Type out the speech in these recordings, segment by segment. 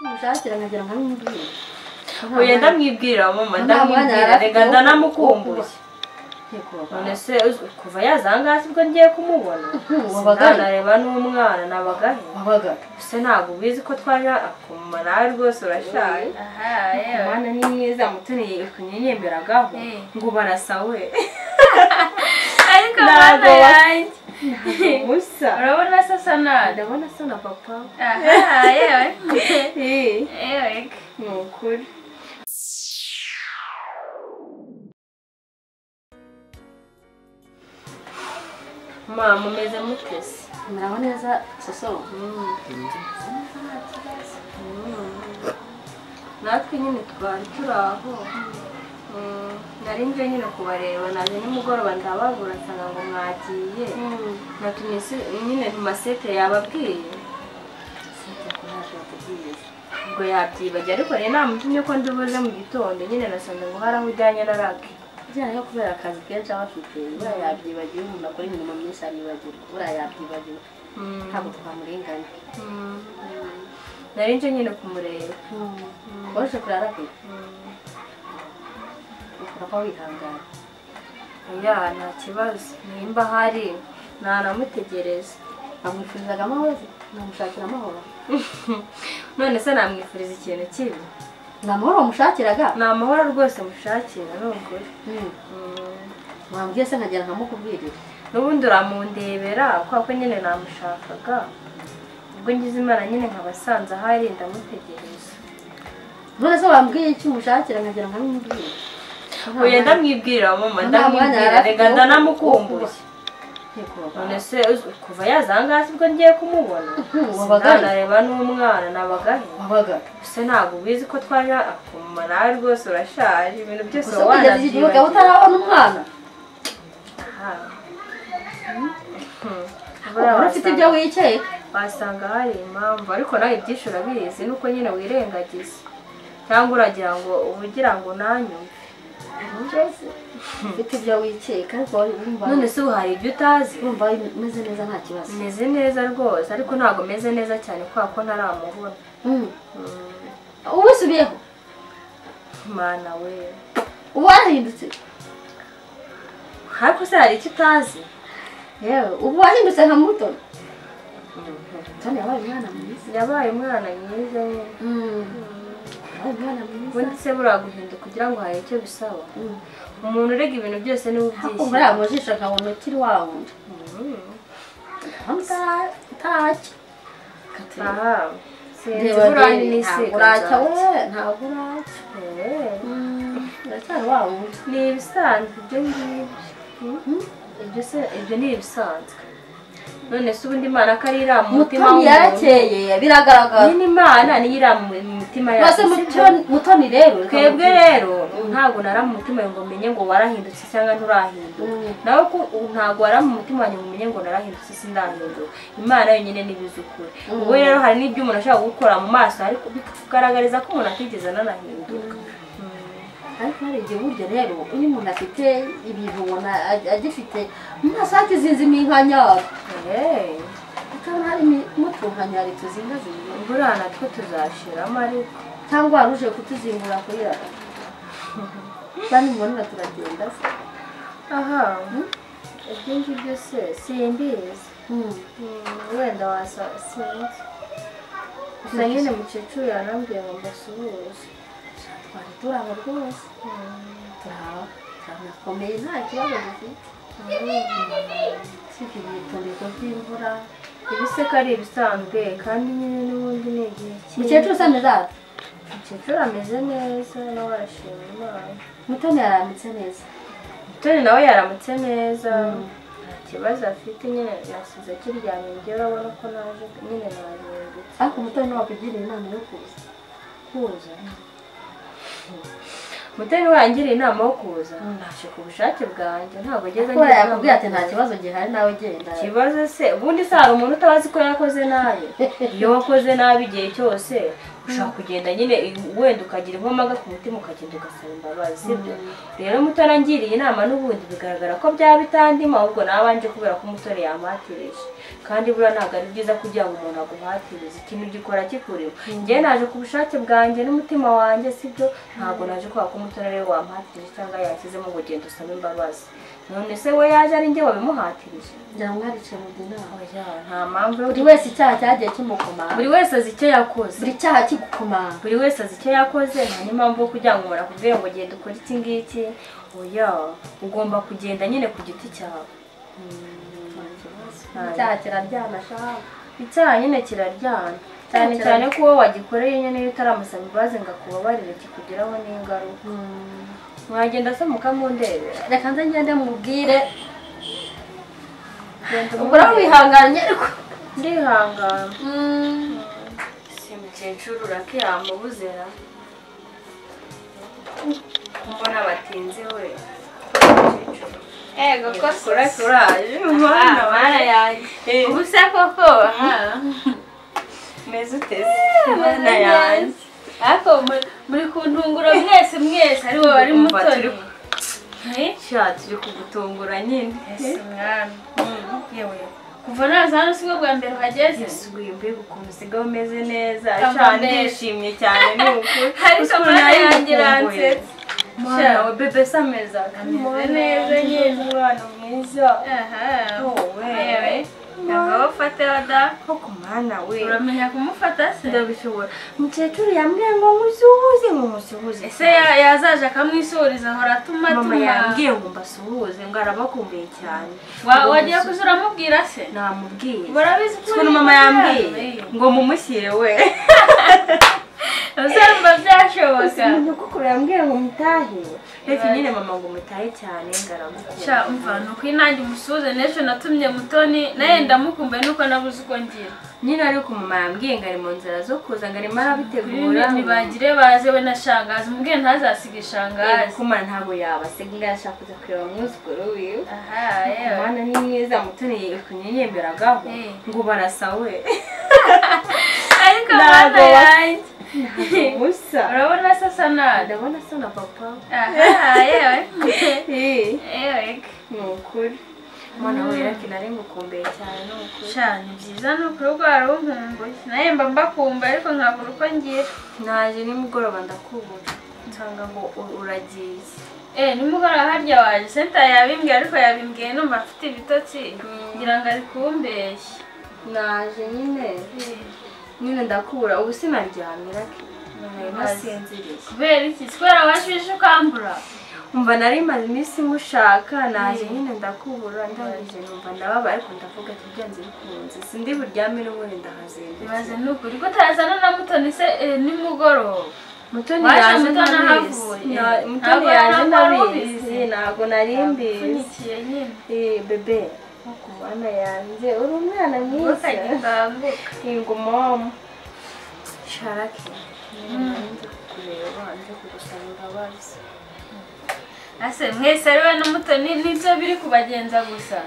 mushakira nkagira nka n'umbwira oya ndamwibwirira mama ndamwibwira. reka ndanamukumbuye none se kuva yaza aha ngaha sibwo ngiye kumubona? Sinanareba n'umwana nabaga he wabaga? Ese ntabwo ubizi ko twaje akuma nawe rwose urashaje umwana ni mwiza mutoni kunyenyemberagaho Eh. ngo barasa we. Ariko Ntabwo mwana wa- yanjye musa urabona sasa nabi ndabona asa na papa. Aha yewe yewe ni ukuri mama umeze mutese muraho neza soso? Natwe nyine twari turi aho Mm, nari nje nyine kubareba naje nimugoroba ndababura nsanga ngo mwagiye. Natumye se- nyine masete yababwiye. Ubwo yabyibagiye ariko rero namutumye ko ndi buze mu gitondo. Nyine nasanze ngo hari aho ujyanye na rake bijyanye no kubera akazi kenshi aba afite buriya yabyibagiwe umuntu akora imirimo myinshi aribagirwa. Buriya yabyibagiwe Mm, ntabwo twamurenganya. Mm. nari nje nyine kumureba. Waje kurara pe ukora ko wihangana ya nta kibazo nimba hari ntanamutegereza bamwifurizaga amahoro namushakira amahoro. None se namwifuriza ikintu kibi? Ni amahoro wamushakiraga? Ni amahoro rwose mushakira ni ukuri. Mm. Mm. wambwiye se nkagera nkamukubwirira? N'ubundi uramundebera kubera ko nyine namushakaga. Ubwo ngize imana nyine nkabasanze ahari ndamutegereza none se wambwiye icyo umushakira nkagera nkamubwira oya ndamwibwirira mama ndamwibwira. reka ndanamukumbuye none se kuva yaza aha ngaha sibwo ngiye kumubona? He? sinanareba n'umwana nabaga he wabaga ese ntabwo ubizi ko twaje akuma nawe rwose urashaje ibintu byose gihe ukaba utarabona umwana. Wari ufite ibyo wicaye? Wasanga hari impamvu ariko nawe ibyinshi urabizi nuko nyine wirengagiza. Cyangwa uragira ngo uba ugira ngo nanyumve. Ufite ibyo wumva none se ubu hari ibyo utazi? Wumva umeze neza nta kibazo. Meze neza rwose ariko ntabwo meze neza cyane kubera ko ntaramubona. Mm. Mm, ubu wisubiyeho mana we. Ubu warahindutse ariko se hari icyo utazi? Yewe ubu wahindutse nka mutoni. Mutoni yabaye umwana mwiza. Yabaye umwana mwiza ubundi se buriya guhinduka kugira ngo hari icyo bisaba. Mm. umuntu urega ibintu byose ni we hakumva ubyishyira yamujisha akabona ukiri wa wundi. Utacyo aha sinzi buriya ni ntabwo n'isiga uracya nzajya. we ntabwo uracya Eh. uracyari wa wundi. Ni ibisanzwe ibyo ngibyo. Ibyo se ibyo ni ibisanzwe. None se ubundi imana ko ari iriya mu mutima mutoni w'umuntu. yarakeye biragaragara. Nyine imana niyo iriya mu maze yacu Mutoni- rero reka twebwe rero ntabwo nara mu mutima ngo menye ngo warahindutse cyangwa nturahinduka Mm. nawe ntabwo wara mu mutima wanjye ngo umenye ngo narahindutse sindahinduka imana yonyine nibizi ukuri ubwo rero hari n'ibyo umuntu ashobora gukora mu maso ariko bikagaragariza ko umuntu atigeze ananahinduka ariko hari igihe burya rero iyo umuntu afite ibintu ubona ag- agifite mu maso hakizinzimo inkanyari Eh, ukabona harimo n'utunkanyari tuzingazinga buriya natwo tuzashiramo ariko cyangwa wari uje kutuzingura kuri rada kandi mubonera turagenda se? Aha. Ibyo ngibyo se simbizi Mm. Mm, wenda wasa sinzi gusa nyine mukecuru yanambwiye ngo mbasuhuze twari turi aho rwose turaho turanakomeye nta kibazo dufite usibye ibitondeko by'imvura ibi se ko ari ibisanzwe kandi nyine n'ubundi ni igihe cyiza umukecuru usa neza umukecuru ameze neza nawe arashima imana. Mutoni yarambitse neza. Mutoni nawe yaramutse neza. Nta kibazo afite nyine nasize akiryamye njye urabona ko naje nyine nahindutse ariko mutoni ntiwakugira inama yo kuza. Kuza? Mutoni we yangiriye inama yo kuza. Naje ku bushake bwanjye. Ntabwo ageze kubera yakubwiye ati nta kibazo gihari nawe genda ikibazo se. Ubundi se hari umuntu utabazi ko yakoze nabi? Iyo wakoze nabi igihe cyose ushobora kugenda. Nyine wenda ukagira inkomaga ku mutima ukagenda ugasaba imbabazi sibyo rero mutoni angiriye inama n'ubundi bigaragara ko byaba bitandimo ahubwo nabanje kubera ko umusore yampatirije kandi buriya ntabwo ari byiza kugira ngo umuntu aguhatirize ikintu gikora kikurimo njyewe naje ku bushake bwanjye n'umutima wanjye sibyo ntabwo naje kubera ko umusore ari we wampatirije cyangwa yashyizemo ngo ugenda usaba imbabazi. None se we yaje ari njye wabimuhatirije. Ngira ngo oya nta mpamvu buri wese icyaha cyagiye kimukomanga. Buri wese azi icyo yakoze. Buri cyaha kigukomanga. Buri wese azi icyo yakoze nta n'impamvu yo kugira ngo umuntu akubwire ngo genda ukore iki ngiki. Oya ugomba kugenda nyine ku giti cyawe. Icyaha kiraryana icyaha nyine kiraryana. Cyane cyane ko uwo wagikoreye nyine iyo utaramusaba imbabazi ngo akubabarire kikugiraho n'ingaruka. Mwagenda se mukamundebera reka nze ngende mubwire. Ubwo rero wihanganye ariko? Ndihangana. Si mukecuru urakiyamubuzera mbona batinze we. Ego ko kora turaje mwana mwana yanjye ubu se koko? Meze uteze mwana yanjye ariko muri- kuntungura mwese mwese ari wowe ari Umva mutoni turi- kugutungura nyine yewe kuva naza hano sibwo bwa mbere uhageze yasubiye mbega ukuntu usigaye umeze neza mbere. ndishimye cyane ni ukuri mwana nari yanjye iransetse mwana bebe se ameze Ameze neza nyine. umwana mwiza wowe ufate wada koko mwana we. Uramenya kumufata se? Ndabishobora umukecuru yambwiye ngo musuhuze ngo musuhuze. Ese ya- yazaje akamwisuriza ahora atuma atuma. yambwiye ngo mbasuhuze ngo arabakumbuye cyane. Wa- wagiye kuza uramubwira se? Namubwiye. Barabizi ko mama yambwiye? Ngo mumushyire we. uzumva byashoboka nyogokuru yambwiye ngo mutahe. Reka nyine mama ngo mutahe cyane sha umva ni uko inange umusuhuze n'ejo natumye mutoni nawe ndamukumbuye nuko nabuze uko ngira. Nyine ariko mama yambwiye ngo ari mu nzira zo kuza ngo arimo arabitegura. Ntibagire baze we na shangazi umubwiye ntazasige shangazi. Kumara ntabwo yabasiga ngo arashaka kuza kureba umwuzukuru wiwe aha yewe umwana ni mwiza mutoni kunyenyemberagaho Eh. ngo barasa we. Ariko mwana wa- yanjye gusa urabona sasa nabi ndabona asa na papa yewe yewe ni ukuri mwana we reka nari ngukumbuye cyane ni ukuri ni byiza ni ukuri ubwo wari unkumbuye nawe mba mbakumbuye ariko nkabura uko ngira naje nimugoroba ndakubura nsanga ngo uragiye Eh, nimugoroba harya waje senta yabimbwiye ariko yabimbwiye numva afite ibitotsi ngira ngo ari kumbeshya naje nyine nyine ndakubura ubu nasinziriye kubera iki kubera washije ukambura umva nari maze iminsi mushaka naje nyine ndakubura ndangije numva ndababaye ariko ndavuga ati byanze bikunze sindi buryame n'ubundi ndahazindutse ibaze ni ukuri ko utazana na mutoni se nimugoroba mutoni yaje Ntabwo mutoni yaje ubizi. ntabwo nari mbizi bebe ku bana yanjye uri umwana mwiza ukagikanguka Yego mama sharaki. Nje kukureba nje kugusaba imbabazi. Ase mwese na mutoni ni byo biri kubagenza gusa.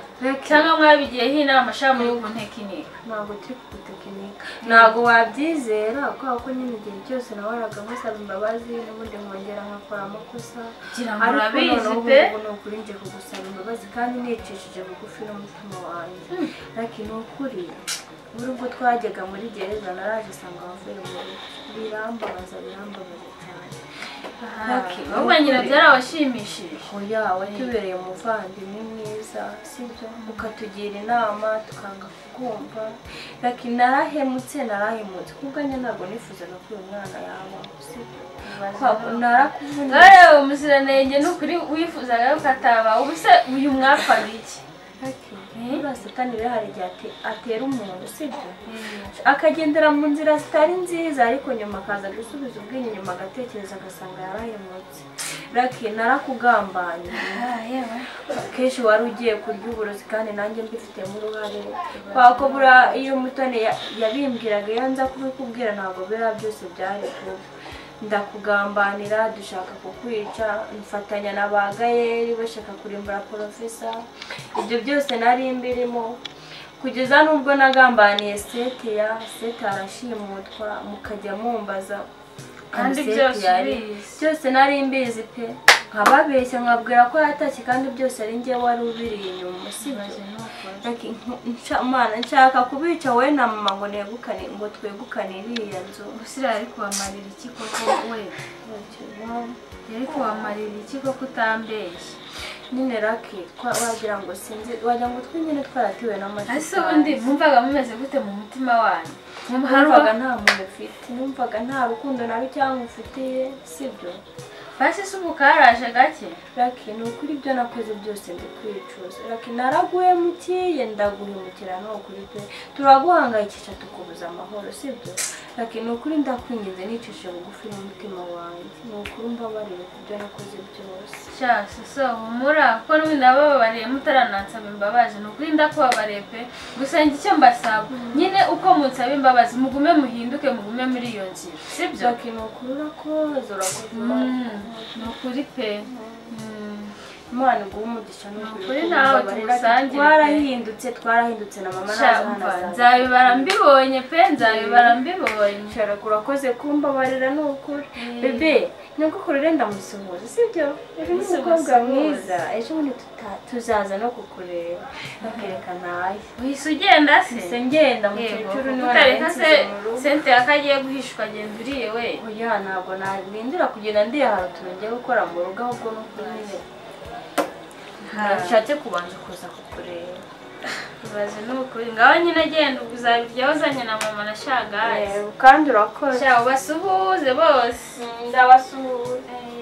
Cyangwa mwabigiyeho inama sha muri ku ntekinika ntabwo turi kugutekinika ntabwo wabyizera kubera ko nyine igihe cyose nahoraga musaba imbabazi n'ubundi nkongera nkakora amakosa. Ariko noneho ubu ni ukuri nje kugusaba imbabazi kandi nicishije bugufi n'umutima wanjye. Ariko ni ukuri buri ubwo twajyaga muri gereza naraje usanga wavuye mu rugo. Birambabaza birambabaza cyane. Ahubwo nyina byarabashimishije oya watubereye umuvandimwe mwiza sibyo ukatugira inama tukanga kukumva reka narahemutse narahemutse. Kubwo njye ntabwo nifuzaga ko uyu mwana narakuvunitse. Wowe umuziranenge ni ukuri wifuzaga ko ataba ubu se uyu mwapfaga iki? Buriya satani rero hari igihe ate- atera umuntu sibyo akagendera mu nzira zitari nziza ariko nyuma akaza gusubiza ubwenge nyuma agatekereza agasanga yarahemutse. Raki narakugambanye. Ah, yewe. Kenshi wari ugiye kurya uburozi kandi nanjye mbifitemo uruhare. Kubera ko buriya iyo mutoni ya- yabimbwiraga iyo nza kubikubwira ntabwo biriya byose byari kuba. Ndakugambanira dushaka kukwica mfatanya na ba gayeri bashaka kurimbura porofesa ibyo byose nari mbirimo. Kugeza n'ubwo nagambaniye sete ya sete arashimutwa mukajya mumbaza. Kandi byose nari mbizi pe. Nkababeshya nkabwira ko yatashye kandi byose ari njye wari ubiri inyuma sibyo Ibaze n'ukuri. Like, nk- nca- mana nshaka kubica wowe na mama ngo negukane ngo twegukane iriya nzu. Gusa iriya yari kubamarira iki koko we? Yari kubamarira iki koko utambeshye? Nyine raki twa- wagira ngo sinzi wagira ngo twe nyine twaratiwe n'amashyi ese ubundi mwumvaga mumeze gute mu mutima wanyu? Numvaga nta muntu ufite numvaga nta rukundo na ruke mufitiye sibyo basi se ubu karaje gake raki ni ukuri ibyo nakoze byose ndi kwicuza raki naraguhemukiye ndaguhemukira ni ukuri pe. Turaguhangayikisha tukubuza amahoro sibyo raki ni ukuri ndakwinginze nicishije bugufi n'umutima wanjye. Ni ukuri mbabarire ku byo nakoze byose. Shasi so humura. Kuko n'ubundi nabababariye mutaranansaba imbabazi. Ni ukuri ndakubabariye pe. Gusa njye icyo mbasaba. Nyine uko munsaba imbabazi mugume muhinduke mugume muri iyo nzira. Sibyo raki ni ukuri urakoze urakoze. Mm, ukuri pe imana iguha umugisha ni ukuri. ukuri ntawe kubabarira. tuwusangire pe. twarahindutse twarahindutse na mama naza nzabibara mbibonye pe nzabibara mbibonye. Shara urakoze kumbabarira ni ukuri. Bebe nyogokuru renda musuhuza sibyo ejo ni umukobwa mwiza ejo bundi tuzaza no kukureba bakereka naye uhise ugenda se? Se ngenda mukecuru ni we utareka se sente yakagiye guhisha ukagenda uriye we. Oya ntabwo narindira kugenda ndiye ahantu tugiye gukora mu rugo ahubwo ni ukuri nyine nashatse kubanza kuza kukureba. Ibaze ni ukuri ngaho nyine agenda ubwo uzabirya wazanye na mama na shagazi kandi urakoze. Ubasuhuze bose. Ndabasuhuza Eh,